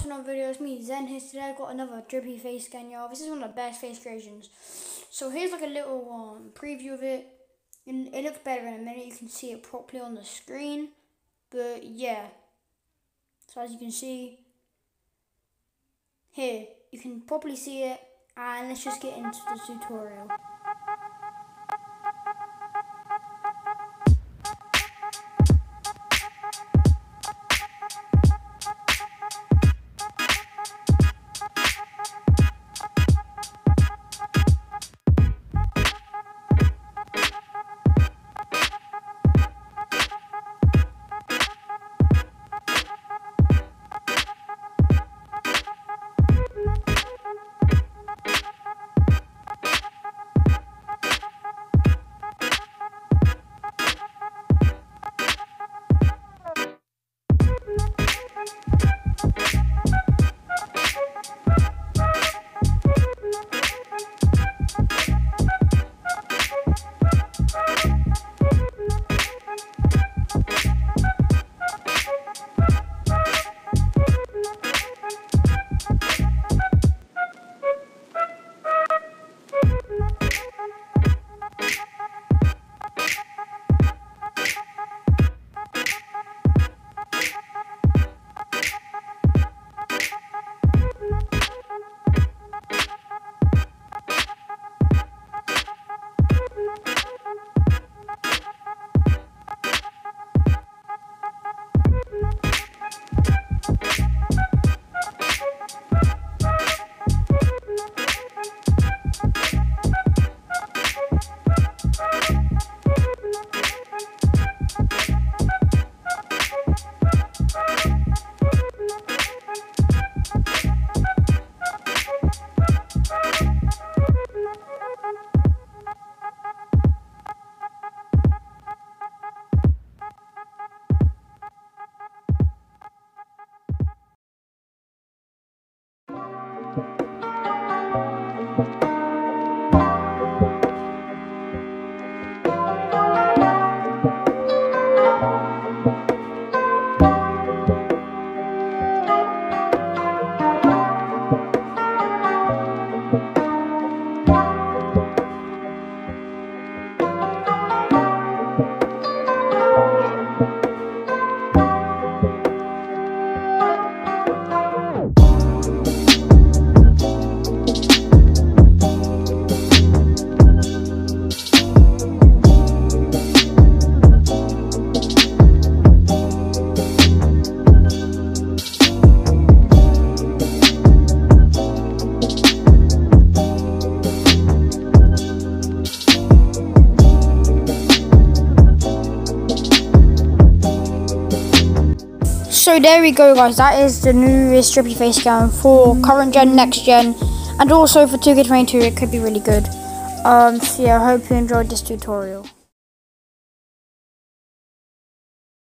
to another video, it's me Zen here today, I've got another drippy face scan y'all, this is one of the best face creations. So here's like a little um, preview of it, and it looks better in a minute, you can see it properly on the screen, but yeah. So as you can see, here, you can properly see it, and let's just get into the tutorial. There we go guys, that is the newest Drippy Face scan for current gen, next gen, and also for 2K22 it could be really good. Um, so yeah, I hope you enjoyed this tutorial.